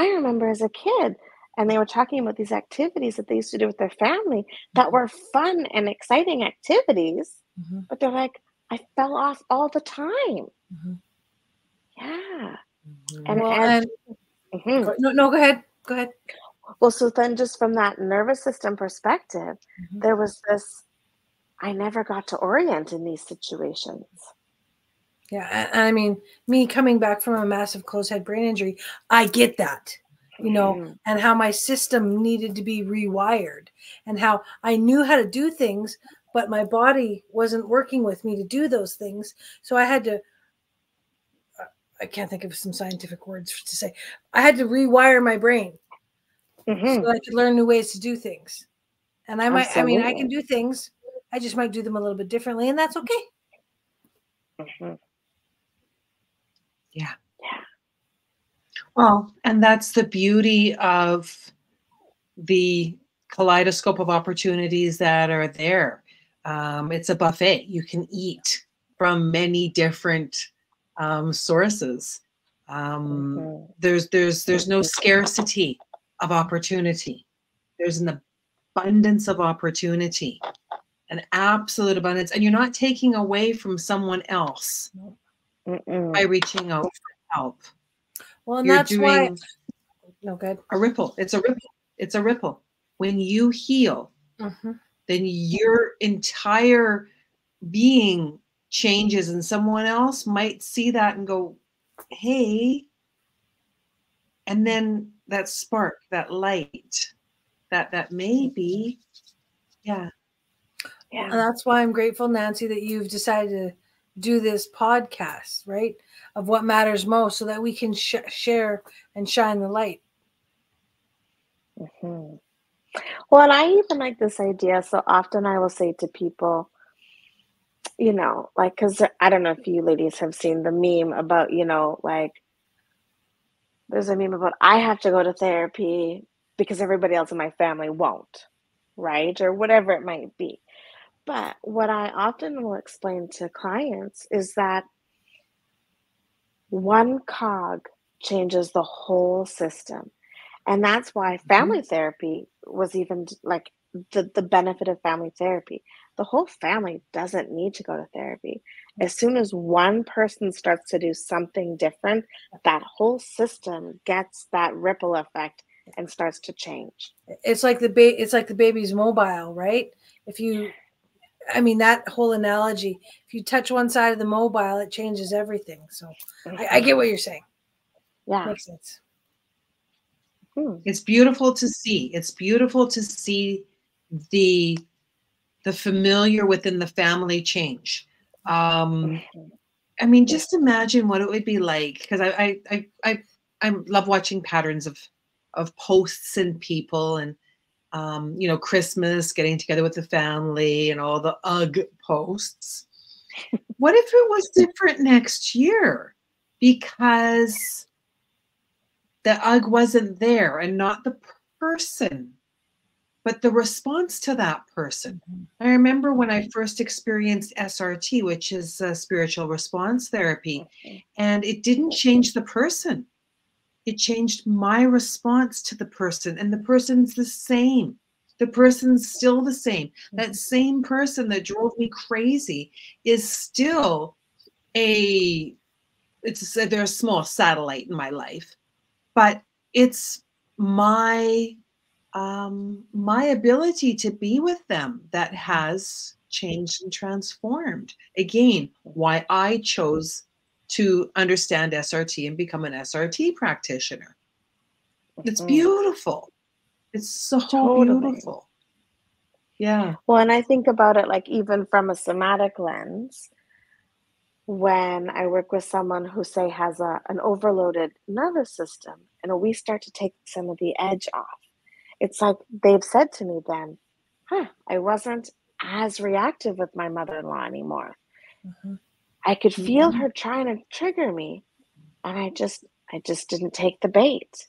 I remember as a kid. And they were talking about these activities that they used to do with their family that were fun and exciting activities. Mhm. But they're like, I fell off all the time. Mhm. Yeah. And, Well, and, and Mhm. go- no, no, go ahead, go ahead. well, so then just from that nervous system perspective, there was this I never got to orient in these situations. Yeah, and I mean, me coming back from a massive closed head brain injury, I get that, you know, Mhm. and how my system needed to be rewired, and how I knew how to do things, but my body wasn't working with me to do those things. So I had to, I can't think of some scientific words to say. I had to rewire my brain Mhm. so I could learn new ways to do things. And I might, I mean, I can do things. I just might do them a little bit differently, and that's okay. Mhm. Well, and that's the beauty of the kaleidoscope of opportunities that are there. Um, it's a buffet. You can eat from many different um, sources. Um, Mhm. there's there's there's no scarcity of opportunity. There's an abundance of opportunity, an absolute abundance, and you're not taking away from someone else Mm-mm. by reaching out for help. Well, and You're that's why. doing No good. a ripple. It's a ripple. It's a ripple. When you heal, Mhm. then your entire being changes, and someone else might see that and go, "Hey," and then that spark, that light, that that maybe, yeah, Yeah. And that's why I'm grateful, Nancy, that you've decided to do this podcast, right? Of what matters most, so that we can sh- share and shine the light. Mhm. Well, and I even like this idea. So often I will say to people, you know, like, because I don't know if you ladies have seen the meme about, you know, like, there's a meme about I have to go to therapy because everybody else in my family won't, right? Or whatever it might be. But what I often will explain to clients is that one cog changes the whole system. And that's why mm-hmm. family therapy was even like the, the benefit of family therapy. The whole family doesn't need to go to therapy. As soon as one person starts to do something different, that whole system gets that ripple effect and starts to change. It's like the ba- it's like the baby's mobile, right? If you I mean that whole analogy, if you touch one side of the mobile, it changes everything. So I, I get what you're saying. yeah. Makes sense. Hmm. it's beautiful to see. It's beautiful to see the the familiar within the family change. Um. I mean, just imagine what it would be like because I, I I I I love watching patterns of of posts and people and um, you know Christmas getting together with the family and all the ugh posts. what if it was different next year because the ugh wasn't there and not the person but the response to that person I remember when I first experienced SRT, which is uh, spiritual response therapy, and it didn't change the person. It changed my response to the person, and the person's the same. The person's still the same. That same person that drove me crazy is still a it's a, they're a small satellite in my life, but it's my um, my ability to be with them that has changed and transformed. Again, why I chose to understand SRT and become an SRT practitioner. It's Mhm. beautiful. It's so Totally. beautiful. Yeah. Well, and I think about it like even from a somatic lens, when I work with someone who say has a an overloaded nervous system and we start to take some of the edge off, it's like they've said to me then, huh, I wasn't as reactive with my mother-in-law anymore. Mhm. I could feel Mhm. her trying to trigger me and I just I just didn't take the bait.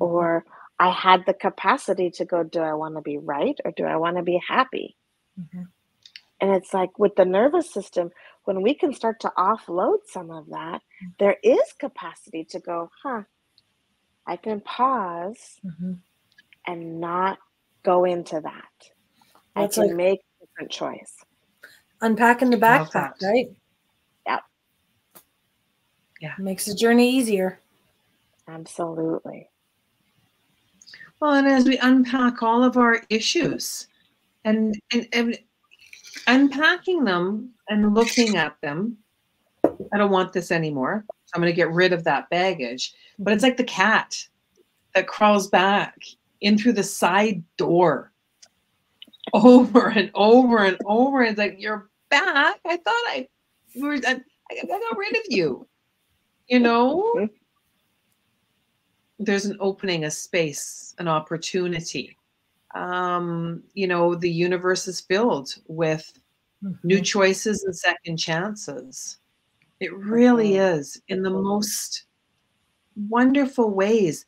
Or I had the capacity to go, do I want to be right or do I want to be happy? Mhm. And it's like with the nervous system, when we can start to offload some of that, there is capacity to go, huh, I can pause Mhm. and not go into that. That's I can like- make a different choice. Unpacking the backpack, right? Yep. Yeah. Makes the journey easier. Absolutely. Well, and as we unpack all of our issues and, and, and unpacking them and looking at them, I don't want this anymore. So I'm going to get rid of that baggage. But it's like the cat that crawls back in through the side door over and over and over. It's like, you're back. I thought I, you were, I, I got rid of you. You know, there's an opening, a space, an opportunity. Um, you know, the universe is filled with new Mhm. choices and second chances. It really Mhm. is in the most wonderful ways.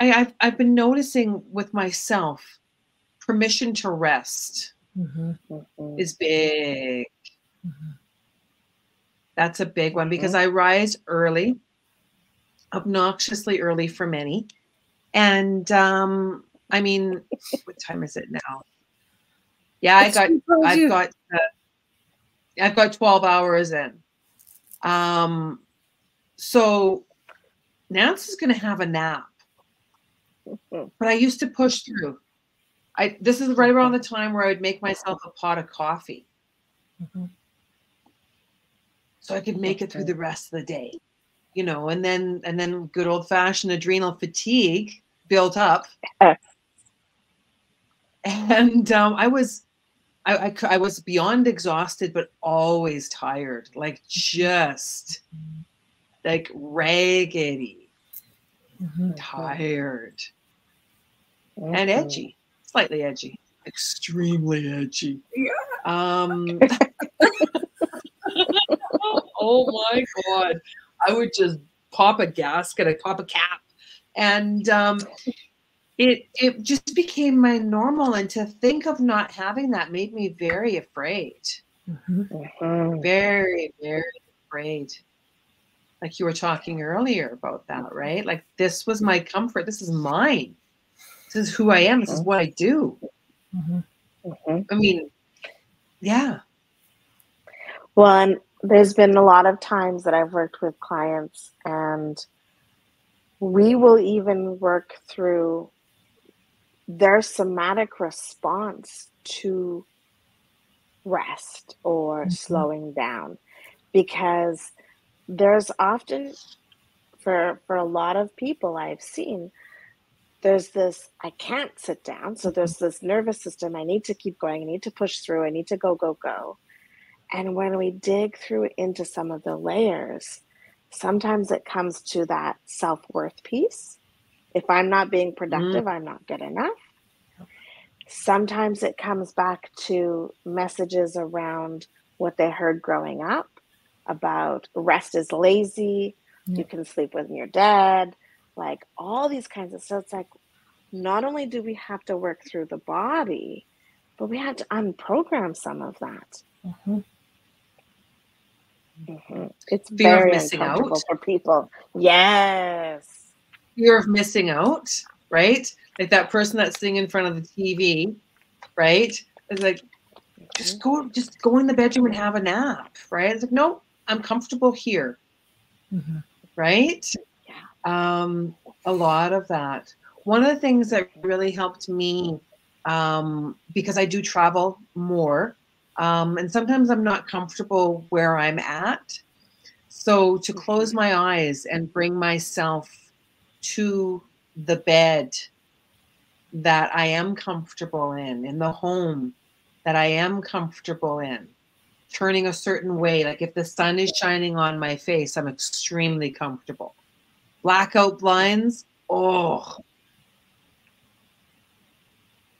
I, I've, I've been noticing with myself, permission to rest Mhm. Mhm. is big. Mhm. That's a big one because I rise early, obnoxiously early for many. And um, I mean, what time is it now? Yeah, I got I've you- got uh, I've got 12 hours in. Um so Nancy's gonna have a nap. Mhm. But I used to push through. I this is right around the time where I would make myself a pot of coffee Mhm. So I could make it through the rest of the day. You know, and then and then good old fashioned adrenal fatigue built up. Yes. And um, I was I, I, I, was beyond exhausted, but always tired, like just like raggedy, Mhm. tired, and edgy, slightly edgy, extremely edgy. Yeah. Um, oh my god, I would just pop a gasket, I pop a cap, and um, it it just became my normal. And to think of not having that made me very afraid, Mhm. Mhm. very very afraid. Like you were talking earlier about that, right? Like this was my comfort. This is mine. This is who I am. This is what I do. Mhm. Mhm. I mean, yeah. Well, and there's been a lot of times that I've worked with clients, and we will even work through their somatic response to rest or Mhm. slowing down because there's often for for a lot of people I've seen there's this I can't sit down so there's this nervous system I need to keep going I need to push through I need to go go go and when we dig through into some of the layers sometimes it comes to that self-worth piece if I'm not being productive I'm not good enough sometimes it comes back to messages around what they heard growing up about rest is lazy Yeah. you can sleep when you're dead like all these kinds of stuff it's like not only do we have to work through the body but we have to unprogram some of that Mhm. Mhm. it's Fear of very missing out. for people yes fear of missing out, right? Like that person that's sitting in front of the TV, right? It's like, just go, just go in the bedroom and have a nap, right? It's like, no, I'm comfortable here, Mhm. right? Um, a lot of that. One of the things that really helped me, um, because I do travel more, um, and sometimes I'm not comfortable where I'm at. So to close my eyes and bring myself to the bed that I am comfortable in, in the home that I am comfortable in, turning a certain way. Like if the sun is shining on my face, I'm extremely comfortable. Blackout blinds, oh,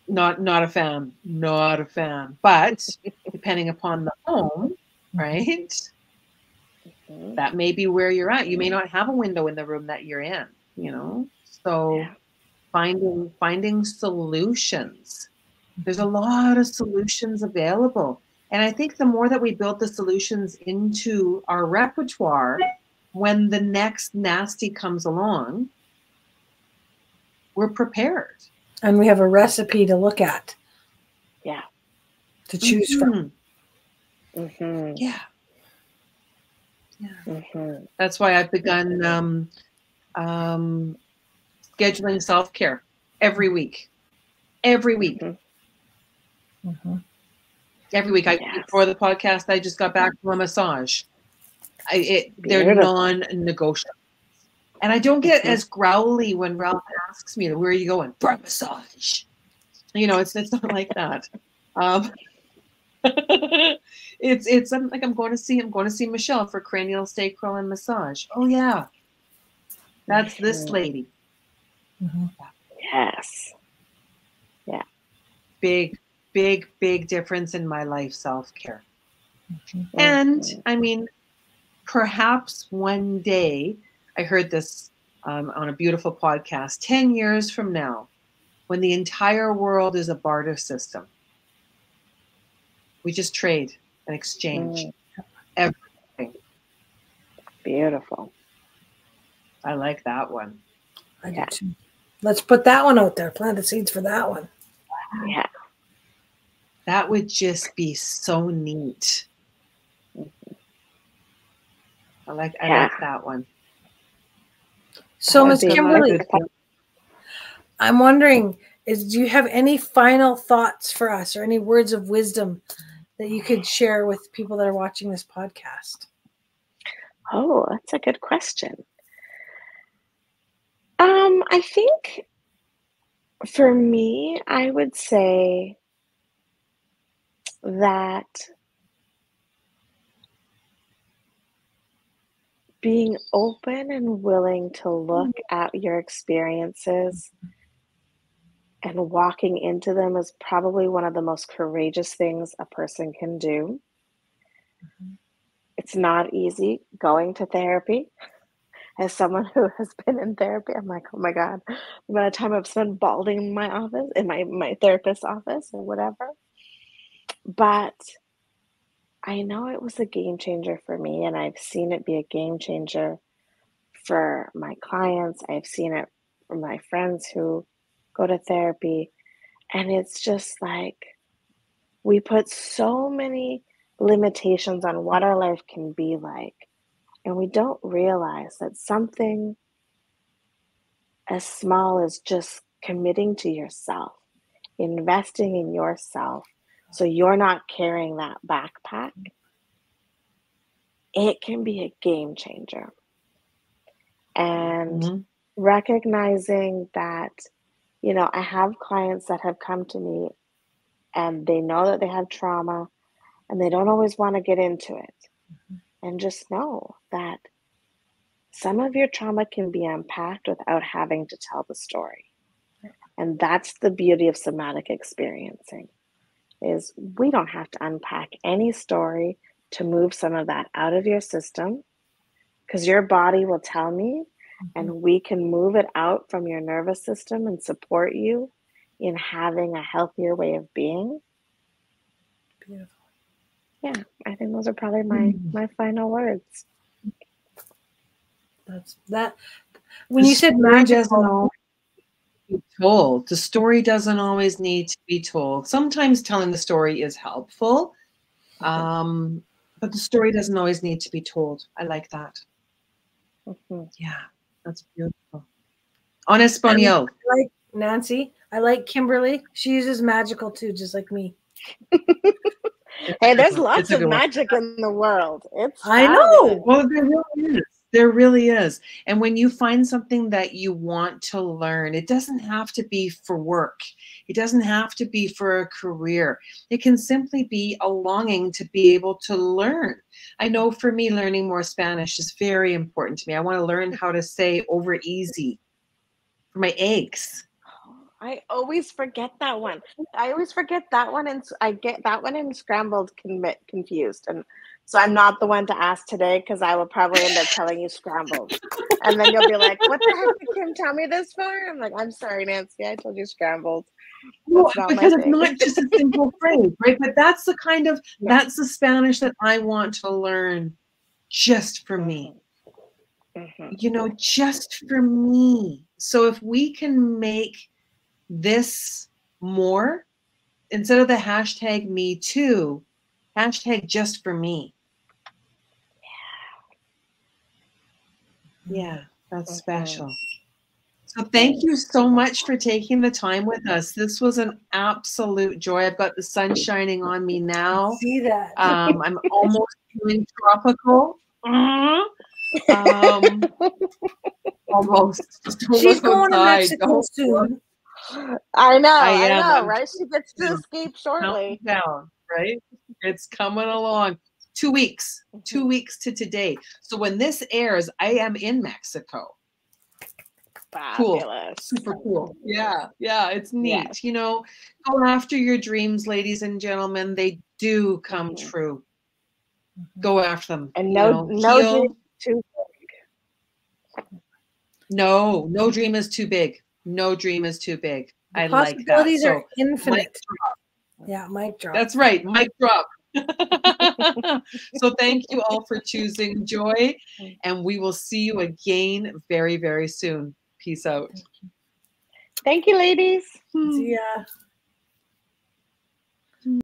not not a fan, not a fan. But depending upon the home, right? Mhm. that may be where you're at. You may not have a window in the room that you're in, you know. So Yeah. finding finding solutions. There's a lot of solutions available. And I think the more that we build the solutions into our repertoire, when the next nasty comes along, we're prepared. And we have a recipe to look at. Yeah. To choose from. Mhm. Mhm. Yeah. Mhm. That's why I've begun um, um, scheduling self care every week. Every week. Mhm. Mhm. Every week. I Yes. before the podcast, I just got back from a massage. I, it, they're non-negotiable, and I don't get Mhm. as growly when Ralph asks me, "Where are you going for massage?" You know, it's it's not like that. Um, it's it's I'm like I'm going to see I'm going to see Michelle for cranial sacral and massage. Oh yeah, That's this lady. Mhm. Yes. Yeah. Big, big, big difference in my life self care. Mhm. And. I mean, perhaps one day, I heard this um, on a beautiful podcast 10 years from now, when the entire world is a barter system, we just trade and exchange. Mm. everything. Beautiful. I like that one. I do too. Let's put that one out there. Plant the seeds for that one. Yeah. That would just be so neat. I like I Yeah. like that one. So, That Miss would be my Kimberly, I'm wondering, is do you have any final thoughts for us or any words of wisdom that you could share with people that are watching this podcast? Oh, that's a good question. Um, I think for me, I would say that being open and willing to look mm-hmm. at your experiences and walking into them is probably one of the most courageous things a person can do. Mm-hmm. It's not easy going to therapy. As someone who has been in therapy, I'm like, oh my God, the amount of time I've spent balding in my office, in my, my therapist's office or whatever. But I know it was a game changer for me, and I've seen it be a game changer for my clients. I've seen it for my friends who go to therapy. And it's just like we put so many limitations on what our life can be like. And we don't realize that something as small as just committing to yourself, investing in yourself, so you're not carrying that backpack, it can be a game changer. And Mhm. recognizing that, you know, I have clients that have come to me and they know that they have trauma and they don't always want to get into it. And just know that some of your trauma can be unpacked without having to tell the story. And that's the beauty of somatic experiencing is we don't have to unpack any story to move some of that out of your system because your body will tell me and we can move it out from your nervous system and support you in having a healthier way of being. Beautiful. Yeah, I think those are probably my Mm. my final words. That's that. When you said story magical, always be told. The story doesn't always need to be told. Sometimes telling the story is helpful, um, but the story doesn't always need to be told. I like that. Mhm. Yeah, that's beautiful. En español. I like Nancy. I like Kimberly. She uses magical too, just like me. Hey, there's lots good of one. magic in the world. It's I know. Well, there really is. There really is. And when you find something that you want to learn, it doesn't have to be for work. It doesn't have to be for a career. It can simply be a longing to be able to learn. I know for me, learning more Spanish is very important to me. I want to learn how to say over easy for my eggs. Oh, I always forget that one. I always forget that one, and I get that one and scrambled confused. And so I'm not the one to ask today because I will probably end up telling you scrambled, and then you'll be like, "What the heck did Kim tell me this for?" I'm like, "I'm sorry, Nancy. I told you scrambled." Well, That's not my because it's not just a simple phrase, right? But that's the kind of Yeah. that's the Spanish that I want to learn just for me. Mhm. you know, just for me. So if we can make this more, instead of the hashtag me too, hashtag just for me. Yeah, that's Mhm. special. So thank you so much for taking the time with us. This was an absolute joy. I've got the sun shining on me now. See that? Um, I'm almost feeling tropical. Mhm. Um, almost. She's look going to. Mexico Don't soon. I know. I I, know, right? She gets to Yeah. escape shortly. down, right? It's coming along. Two weeks. Two Mhm. weeks to today. So when this airs, I am in Mexico. Cool. super cool. Yeah, yeah, it's neat. Yes. You know, go after your dreams, ladies and gentlemen. They do come Mhm. true. Go after them. And you no, know, no heal. dream too no, no dream is too big. No dream is too big. The I like that. possibilities So are infinite. mic yeah, mic drop. That's right. Mic drop. so thank you all for choosing joy. And we will see you again very, very soon. Peace out. Thank you, ladies. See ya.